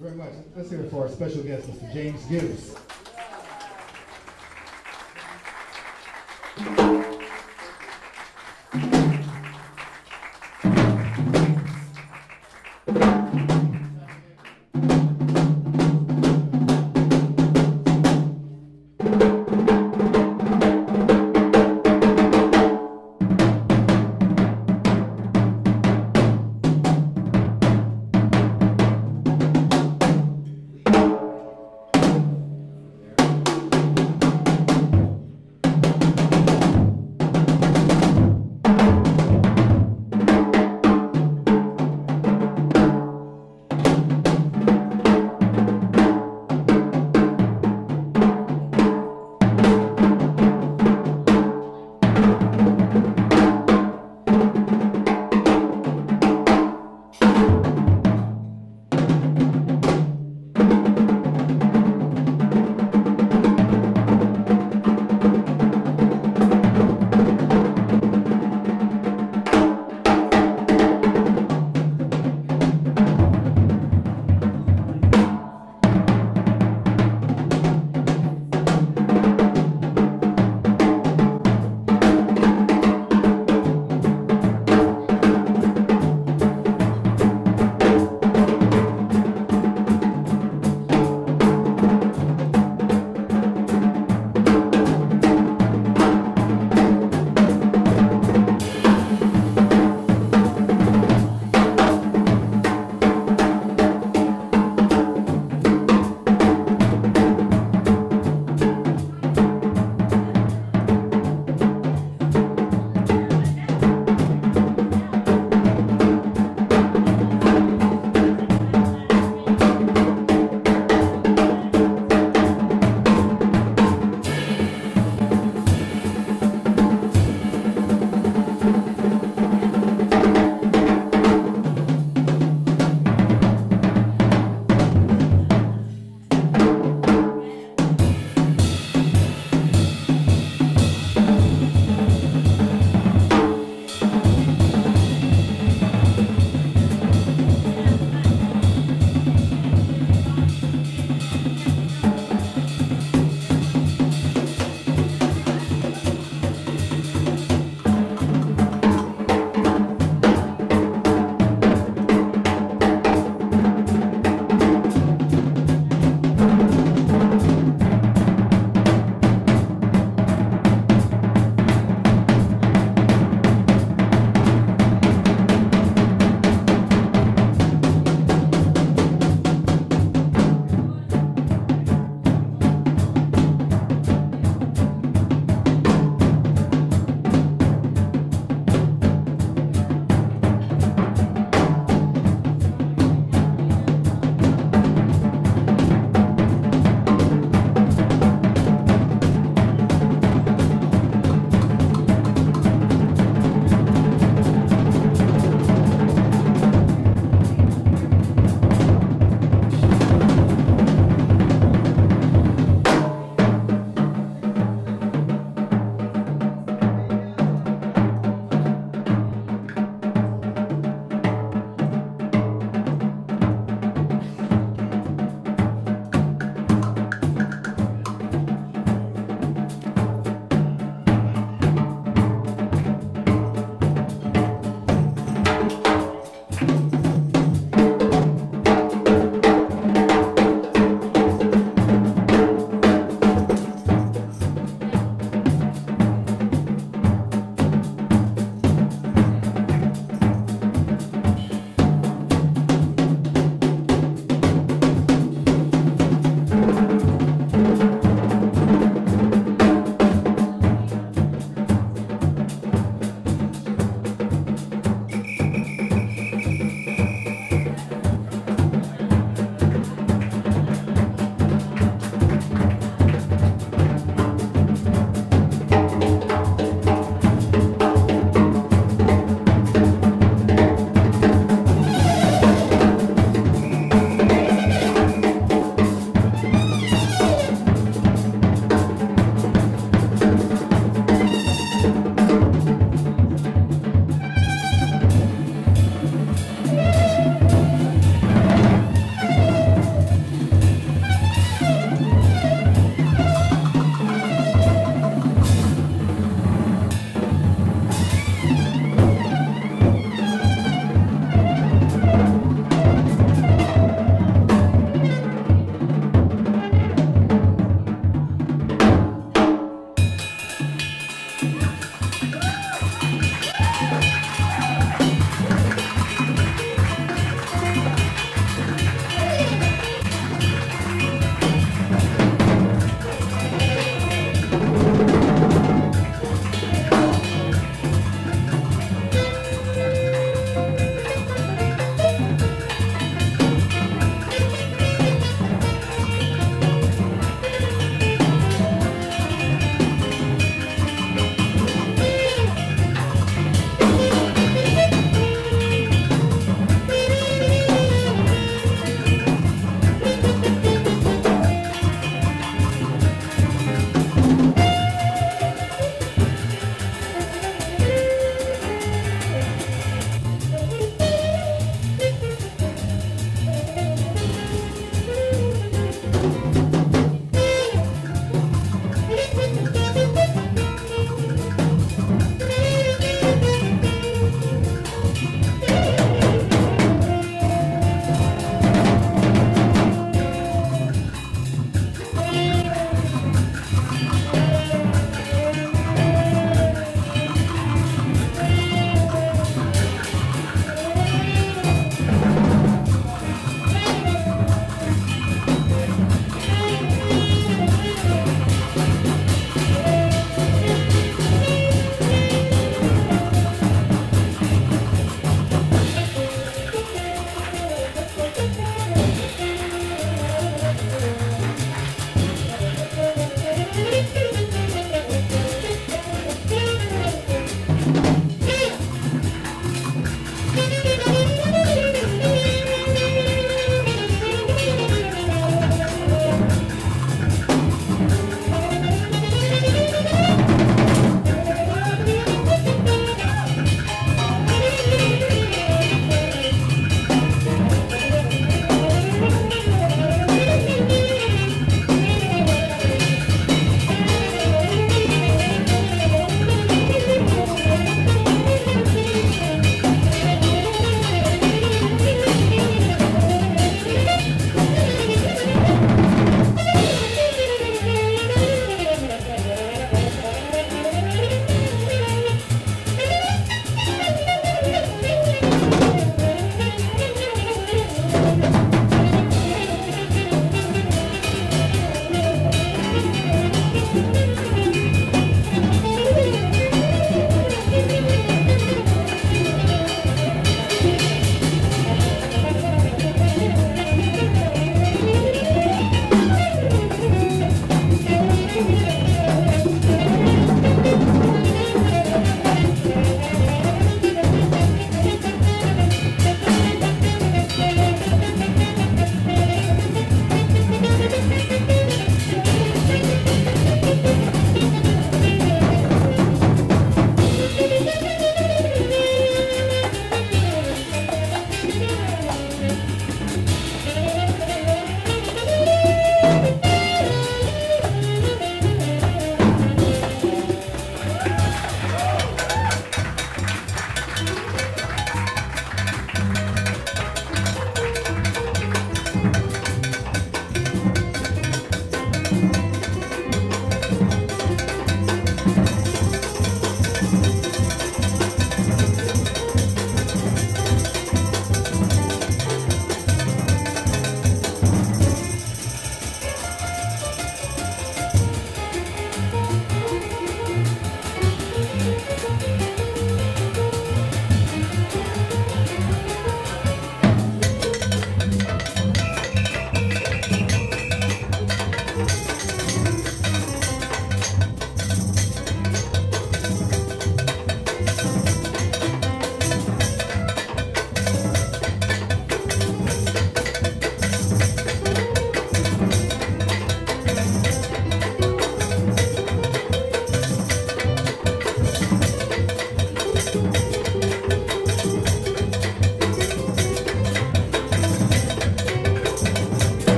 very much. Let's hear it for our special guest, Mr. James Gibbs.